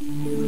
you